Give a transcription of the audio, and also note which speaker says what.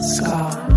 Speaker 1: scar.